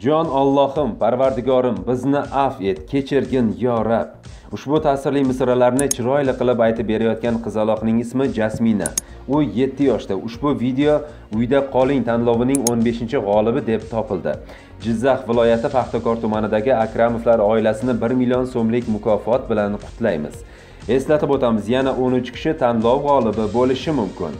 jon ollohim parvardigorim bizni afv et kechirgin yo rab. Ushbu ta'sirli misralarni chiroyli qilib aytib berayotgan qizaloqning ismi jasmina. U 7 yoshda. Ushbu video uyda qoling tanlovining 15 g'olibi deb topildi. Jizzax viloyati paxtakor tumanidagi akramovlar oilasini 1 million so'mlik mukofot bilan qutlaymiz. Eslatib o'tamiz yana 13 kishi tanlov g'olibi bo'lishi mumkin.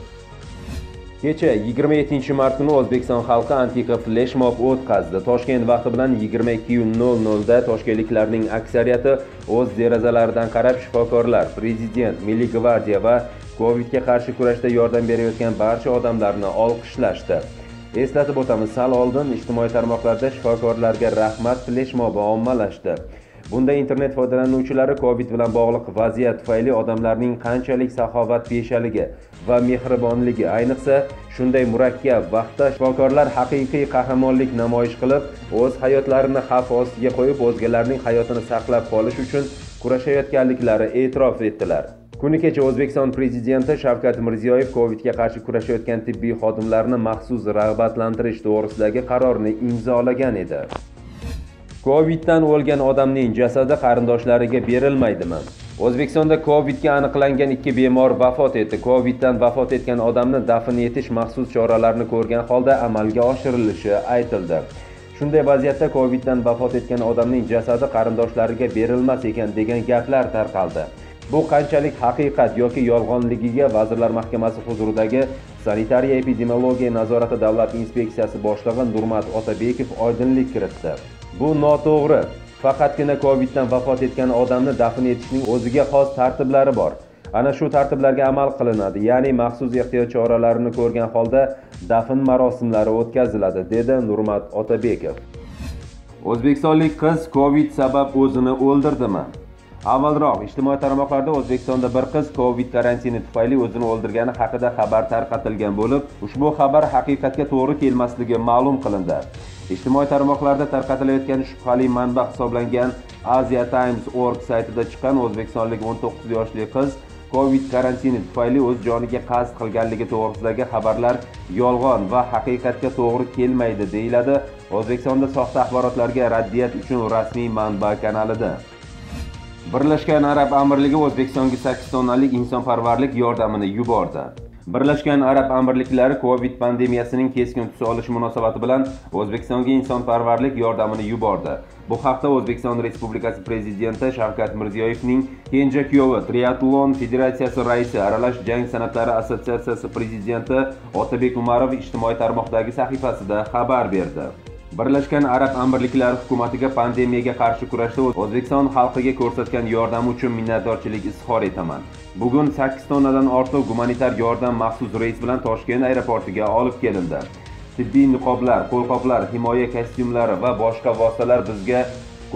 Kecha 27 mart kuni o'zbekiston xalqi antiqa fleshmob o'tkazdi. Toshkent vaqti bilan 22:00 da toshkentliklarning aksariyati o'z derazalaridan qarab shifokorlar prezident milliy gvardiya va covidga qarshi kurashda yordam berayotgan barcha odamlarni olqishlashdi. Eslatib o'tamiz sal oldin ijtimoiy tarmoqlarda shifokorlarga rahmat fleshmobi ommalashdi. Bunda internet foydalanuvchilari covid bilan bog'liq vaziyat tufayli odamlarning qanchalik saxovatpeshaligi va mehribonligi ayniqsa shunday murakkab vaqtda shifokorlar haqiqiy qahramonlik namoyish qilib o'z hayotlarini xavf ostiga qo'yib o'zgalarning hayotini saqlab qolish uchun kurashayotganliklari e'tirof etdilar. Kuni kecha o'zbekiston prezidenti shavkat mirziyoyev covidga qarshi kurashayotgan tibbiy xodimlarni maxsus rag'batlantirish to'g'risidagi qarorni imzolagan edi. Coviddan o'lgan odamning jasadi qarindoshlariga berilmaydimi? O'zbekistonda covidga aniqlangan ikki bemor vafot etdi. Coviddan vafot etgan odamni dafn etish maxsus choralarini ko'rgan holda amalga oshirilishi aytildi. Shunday vaziyatda coviddan vafot etgan odamning jasadi qarindoshlariga berilmas ekan degan gaplar tarqaldi. Bu qanchalik haqiqat yoki yolg'onligiga vazirlar mahkamasi huzuridagi sanitariya epidemiologiya nazorati davlat inspeksiyasi boshlig'i nurmat otabekov oydinlik kiritdi. Bu noto'g'ri. Faqatgina coviddan vafot etgan odamni dafn etishning o'ziga xos tartiblari bor. Ana shu tartiblarga amal qilinadi ya'ni maxsus ehtiyot choralarini ko'rgan holda dafn marosimlari o'tkaziladi dedi nurmat otabekov. O'zbekistonlik qiz covid sabab o'zini o'ldirdimi? Avvalroq ijtimoiy tarmoqlarda o'zbekistonda bir qiz covid karantini tufayli o'zini o'ldirgani haqida xabar tarqatilgan bo'lib ushbu xabar haqiqatga to'g'ri kelmasligi ma'lum qilindi. Ijtimoiy tarmoqlarda tarqatilayotgan shubhali manba hisoblangan asia times org saytida chiqqan o'zbekistonlik 19 yoshli qiz covid karantini tufayli o'z joniga qasd qilganligi to'g'risidagi xabarlar yolg'on va haqiqatga to'g'ri kelmaydi deyiladi o'zbekistonda soxta axborotlarga raddiyat uchun rasmiy manba kanalida. Birlashgan arab amirligi o'zbekistonga 8 tonnalik insonparvarlik yordamini yubordi. Birlashgan arab amirliklari covid pandemiyasining keskin tus olishi munosabati bilan o'zbekistonga insonparvarlik yordamini yubordi. Bu haqda o'zbekiston respublikasi prezidenti shavkat mirziyoyevning kenja kuyovi triatlon federatsiyasi raisi aralash jang san'atlari assotsiatsiyasi prezidenti otabek umarov ijtimoiy tarmoqdagi sahifasida xabar berdi. Birlashgan arab amirliklari hukumatiga pandemiyaga qarshi kurashda o'zbekiston xalqiga ko'rsatgan yordami uchun minnatdorchilik izhor etaman. Bugun 8 tonnadan ortiq gumanitar yordam maxsus reys bilan toshkent aeroportiga olib kelindi. Tibbiy niqoblar qo'lqoplar himoya kostyumlari va boshqa vositalar bizga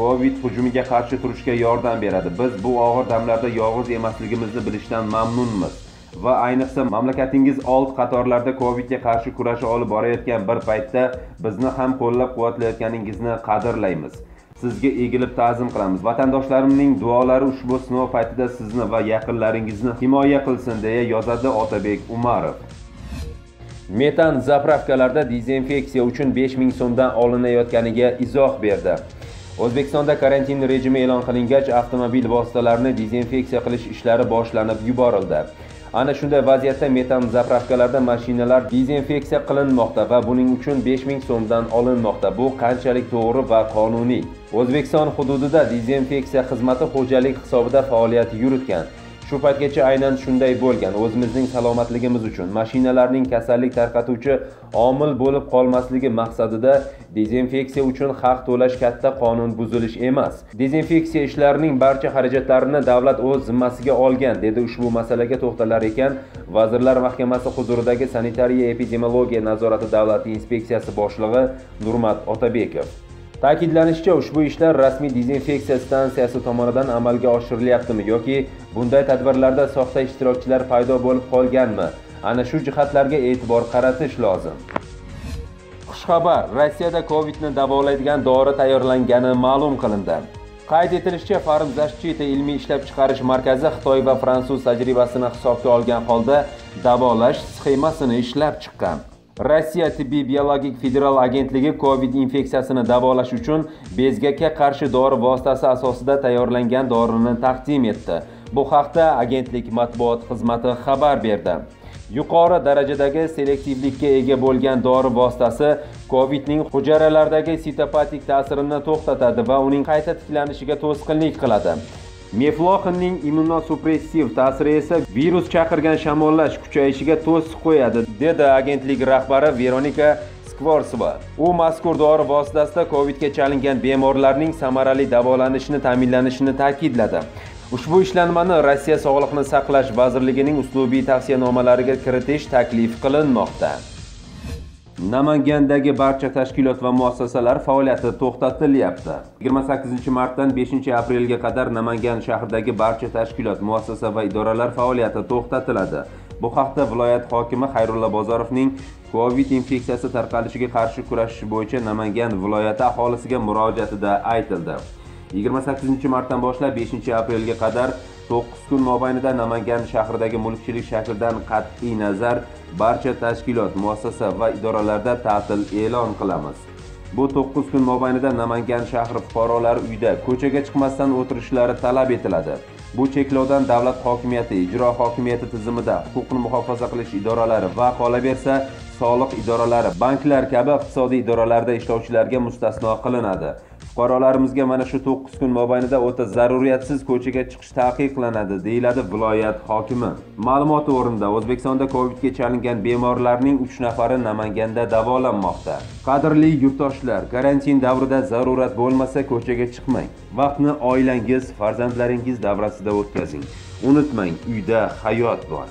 covid hujumiga qarshi turishga yordam beradi. Biz bu og'ir damlarda yolg'iz emasligimizni bilishdan mamnunmiz. Va ayniqsa mamlakatingiz old qatorlarda covidga qarshi kurasha olib borayotgan bir paytda bizni ham qo'llab quvvatlayotganingizni qadrlaymiz. Sizga egilib ta'zim qilamiz. Vatandoshlarimning duolari ushbu sinov paytida sizni va yaqinlaringizni himoya qilsin deya yozadi otabek umarov. Metan zapravkalarda dezinfeksiya uchun 5000 so'mdan olinayotganiga izoh berdi. O'zbekistonda karantin rejimi e'lon qilingach avtomobil vositalarini dezinfeksiya qilish ishlari boshlanib yuborildi. Ana shunday vaziyatda metan zapravkalarda mashinalar dezinfeksiya qilinmoqda va buning uchun 5000 so'mdan olinmoqda. Bu qanchalik to'g'ri va qonuniy? O'zbekiston hududida dezinfeksiya xizmati xo'jalik hisobida faoliyat yuritgan. Shu paytgacha aynan shunday bo'lgan. O'zimizning salomatligimiz uchun mashinalarning kasallik tarqatuvchi omil bo'lib qolmasligi maqsadida dezinfeksiya uchun haq to'lash katta qonun buzilish emas. Dezinfeksiya ishlarining barcha xarajatlarini davlat o'z zimmasiga olgan dedi ushbu masalaga to'xtalar ekan vazirlar mahkamasi huzuridagi sanitariya epidemiologiya nazorati davlat inspeksiyasi boshlig'i nurmat otabekov. Ta'kidlanishicha ushbu ishlar rasmiy dezinfeksiya stansiyasi tomonidan amalga oshirilyaptimi yoki bunday tadbirlarda soxta ishtirokchilar paydo bo'lib qolganmi? Ana shu jihatlarga e'tibor qaratish lozim. Xushxabar rossiyada covidni davolaydigan dori tayyorlangani ma'lum qilindi. Qayd etilishicha farmzashchita ilmiy ishlab chiqarish markazi xitoy va fransuz tajribasini hisobga olgan holda davolash sxemasini ishlab chiqqan. Rossiya tibbiy biologik federal agentligi covid infeksiyasini davolash uchun bezgakka qarshi dori vositasi asosida tayyorlangan dorini taqdim etdi. Bu haqda agentlik matbuot xizmati xabar berdi. Yuqori darajadagi selektivlikka ega bo'lgan dori vositasi covidning hujayralardagi sitopatik ta'sirini to'xtatadi va uning qayta tiklanishiga to'sqinlik qiladi. Mefloxinning immunosupressiv ta'siri esa virus chaqirgan shamollash kuchayishiga to'siq qo'yadi dedi agentlik rahbari veronika skvorsova. U mazkur dori vositasida covidga chalingan bemorlarning samarali davolanishini ta'minlanishini ta'kidladi. Ushbu ishlanmani rossiya sog'liqni saqlash vazirligining uslubiy tavsiyanomalariga kiritish taklif qilinmoqda. Namangandagi barcha tashkilot va muassasalar faoliyati to'xtatilyapti 28 martdan 5 aprelga qadar namangan shahridagi barcha tashkilot muassasa va idoralar faoliyati to'xtatiladi. Bu haqda viloyat hokimi xayrulla bozorovning covid infeksiyasi tarqalishiga qarshi kurashish bo'yicha namangan viloyati aholisiga murojaatida aytildi. 28 martdan boshlab 5 aprelga qadar 9 kun mobaynida namangan shahridagi mulkchilik shaklidan qat'iy nazar barcha tashkilot muassasa va idoralarda ta'til e'lon qilamiz. Bu 9 kun mobaynida namangan shahri fuqarolari uyda ko'chaga chiqmasdan o'tirishlari talab etiladi. Bu cheklovdan davlat hokimiyati ijro hokimiyati tizimida huquqni muhofaza qilish idoralari va qolaversa soliq idoralari banklar kabi iqtisodiy idoralarda ishlovchilarga mustasno qilinadi. Fuqarolarimizga mana shu to'qqiz kun mobaynida o'ta zaruriyatsiz ko'chaga chiqish taqiqlanadi deyiladi viloyat hokimi. Ma'lumot o'rinda o'zbekistonda covidga chalingan bemorlarning uch nafari namanganda davolanmoqda. Qadrli yurtdoshlar karantin davrida zarurat bo'lmasa ko'chaga chiqmang. Vaqtni oilangiz farzandlaringiz davrasida o'tkazing. Unutmang uyda hayot bor.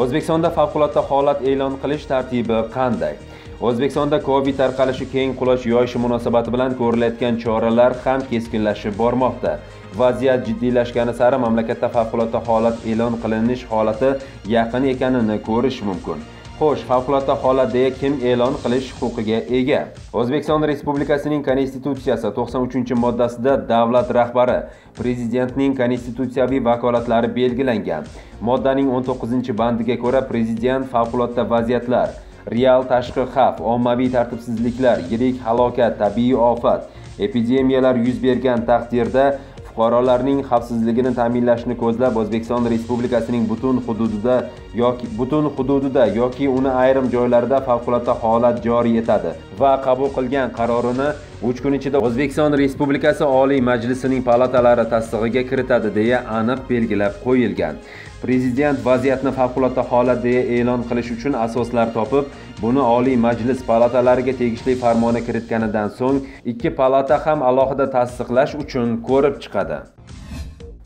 O'zbekistonda favqulodda holat e'lon qilish tartibi qanday? O'zbekistonda covid tarqalishi keng quloch yoyishi munosabati bilan ko'rilayotgan choralar ham keskinlashib bormoqda. Vaziyat jiddiylashgani sari mamlakatda favqulodda holat e'lon qilinish holati yaqin ekanini ko'rish mumkin. Xo'sh favqulodda holat deya kim e'lon qilish huquqiga ega? O'zbekiston respublikasining konstitutsiyasi 93 moddasida davlat rahbari prezidentning konstitutsiyaviy vakolatlari belgilangan. Moddaning 19 bandiga ko'ra prezident favqulodda vaziyatlar real tashqi xavf ommaviy tartibsizliklar yirik halokat tabiiy ofat epidemiyalar yuz bergan taqdirda fuqarolarning xavfsizligini ta'minlashni ko'zlab o'zbekiston respublikasining butun hududida yoki butun hududida yoki uni ayrim joylarida favqulodda holat joriy etadi va qabul qilgan qarorini uch kun ichida o'zbekiston respublikasi oliy majlisining palatalari tasdig'iga kiritadi deya aniq belgilab qo'yilgan. Prezident vaziyatni favqulodda holat deya e'lon qilish uchun asoslar topib buni oliy majlis palatalariga tegishli farmoni kiritganidan so'ng ikki palata ham alohida tasdiqlash uchun ko'rib chiqadi.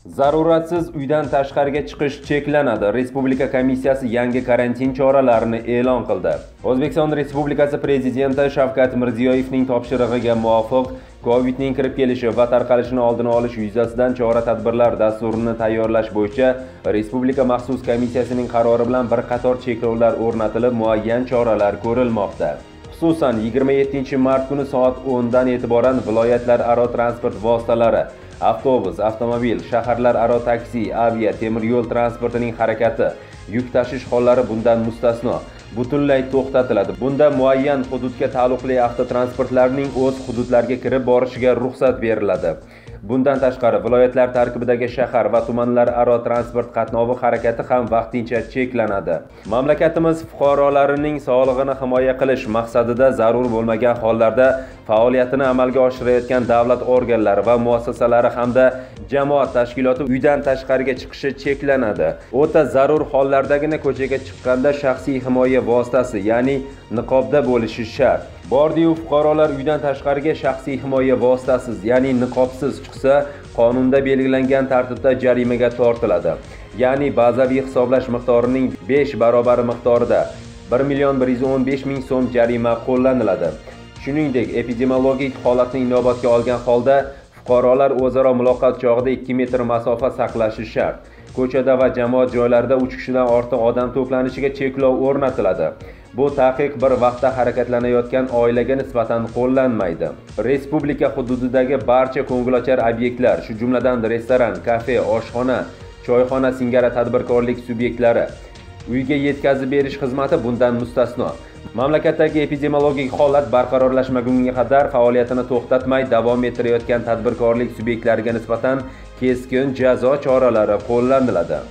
Zaruratsiz uydan tashqariga chiqish cheklanadi. Respublika komissiyasi yangi karantin choralarini e'lon qildi. O'zbekiston respublikasi prezidenti shavkat mirziyoyevning topshirig'iga muvofiq covidning kirib kelishi va tarqalishini oldini olish yuzasidan chora tadbirlar dasturini tayyorlash bo'yicha respublika maxsus komissiyasining qarori bilan bir qator cheklovlar o'rnatilib muayyan choralar ko'rilmoqda. Xususan 27 mart kuni soat 10 dan e'tiboran viloyatlararo transport vositalari avtobus avtomobil shaharlararo taksi avia temir yo'l transportining harakati yuk tashish hollari bundan mustasno. Butunlay to'xtatiladi. Bunda muayyan hududga taalluqli avtotransportlarning o'z hududlariga kirib borishiga ruxsat beriladi. Bundan tashqari viloyatlar tarkibidagi shahar va tumanlararo transport qatnovi harakati ham vaqtincha cheklanadi. Mamlakatimiz fuqarolarining sog'lig'ini himoya qilish maqsadida zarur bo'lmagan hollarda faoliyatini amalga oshirayotgan davlat organlari va muassasalari hamda jamoat tashkiloti uydan tashqariga chiqishi cheklanadi. O'ta zarur hollardagina ko'chaga chiqqanda shaxsiy himoya vositasi ya'ni niqobda bo'lishi shart. Bordiyu fuqarolar uydan tashqariga shaxsiy himoya vositasiz ya'ni niqobsiz chiqsa qonunda belgilangan tartibda jarimaga tortiladi. Ya'ni bazaviy hisoblash miqdorining 5 barobari miqdorida 1 million 115 ming so'm jarima qo'llaniladi. Shuningdek epidemiologik holatni inobatga olgan holda fuqarolar o'zaro muloqot chog'ida 2 metr masofa saqlashi shart. Ko'chada va jamoat joylarida 3 kishidan ortiq odam to'planishiga cheklov o'rnatiladi. Bu taqiq bir vaqtda harakatlanayotgan oilaga nisbatan qo'llanmaydi respublika hududidagi barcha ko'ngilochar obyektlar shu jumladan restoran kafe oshxona choyxona singari tadbirkorlik subyektlari Uyga yetkazib berish xizmati bundan mustasno. Mamlakatdagi epidemiologik holat barqarorlashmagunga qadar faoliyatini to'xtatmay davom ettirayotgan tadbirkorlik subyektlariga nisbatan keskin jazo choralari qo'llaniladi.